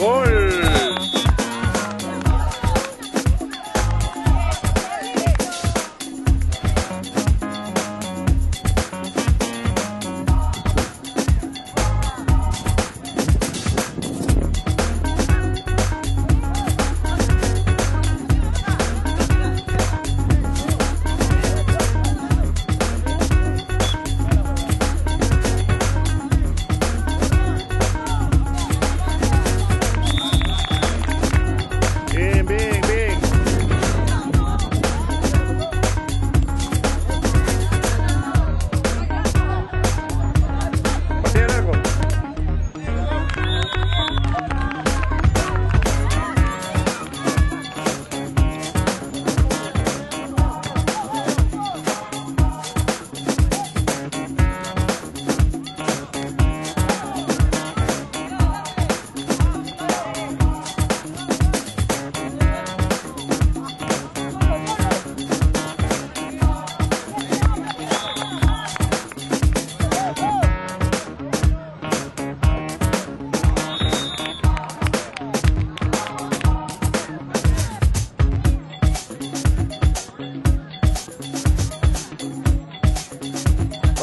Gol.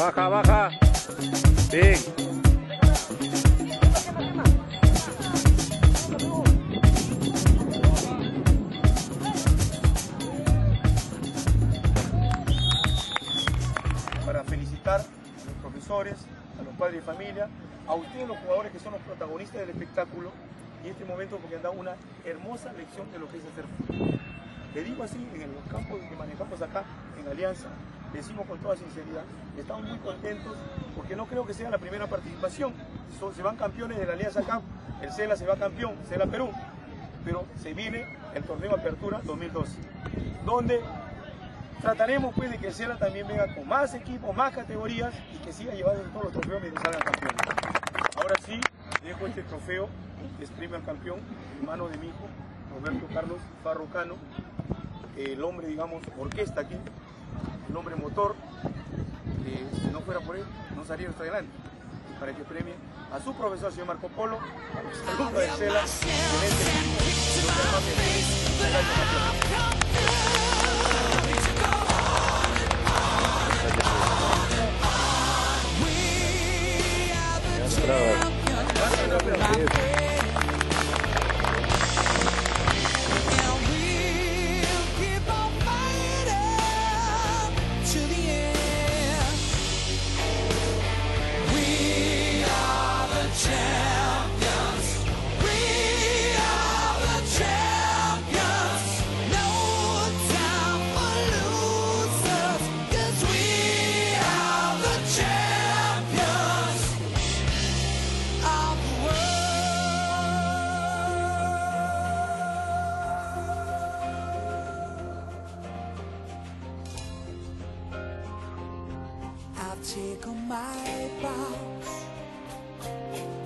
Baja, baja. Bien. para felicitar a los profesores, a los padres de familia, a ustedes los jugadores que son los protagonistas del espectáculo y este momento porque han dado una hermosa lección de lo que es hacer fútbol. Le digo así, en los campos que manejamos acá en Alianza, decimos con toda sinceridad, estamos muy contentos porque no creo que sea la primera participación. Son- se van campeones de la Alianza Cup, el CELA se va campeón, CELA Perú, pero se viene el torneo Apertura 2012, donde trataremos pues de que el CELA también venga con más equipos, más categorías y que siga llevando todos los trofeos mientras salgan campeones. Ahora sí, dejo este trofeo, es primer campeón, en manos de mi hijo, Roberto Carlos Farrocano, el hombre, digamos, orquesta aquí, el hombre motor, que si no fuera por él, no salía hasta adelante. Para que premie a su profesor, señor Marco Polo, a los alumnos de CELA, excelente I've taken my bows,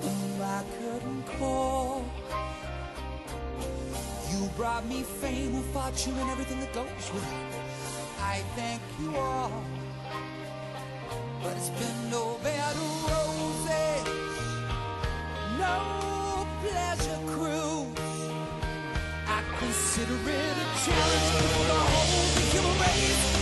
whom I couldn't call. You brought me fame and fortune and everything that goes with it. I thank you all, but it's been no bed of roses, no pleasure cruise. I consider it a challenge for the whole human race.